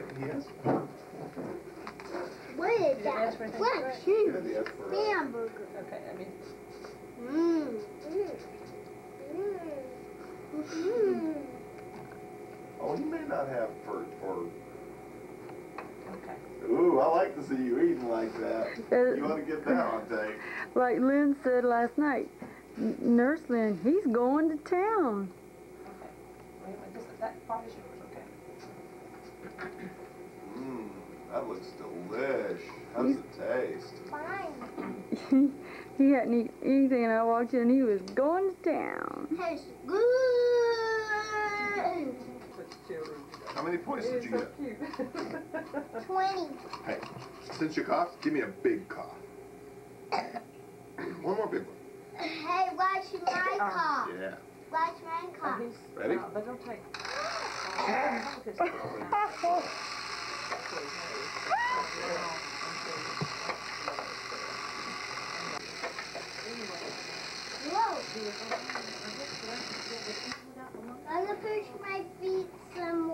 think he has. What is that? ask for anything What? correct? Yeah, he asked for, uh, Hamburger. Okay, I mean, Mmm. Mmm. Mmm. Oh, he may not have for, for, okay. ooh, I like to see you eating like that. Uh, You wanna get that on tape? Like Lynn said last night, Nurse Lynn, he's going to town. Okay. Wait a minute, this, that part is yours, okay. Mmm, that looks delish. How's it taste? Fine. he hadn't eaten anything, and I walked in, and he was going to town. Tastes good. How many points did you get? Twenty. Hey, since you coughed, give me a big cough. One more big one. Hey, watch my cough. Yeah. Watch my cough. he's- Ready? uh, I'm gonna push my feet some.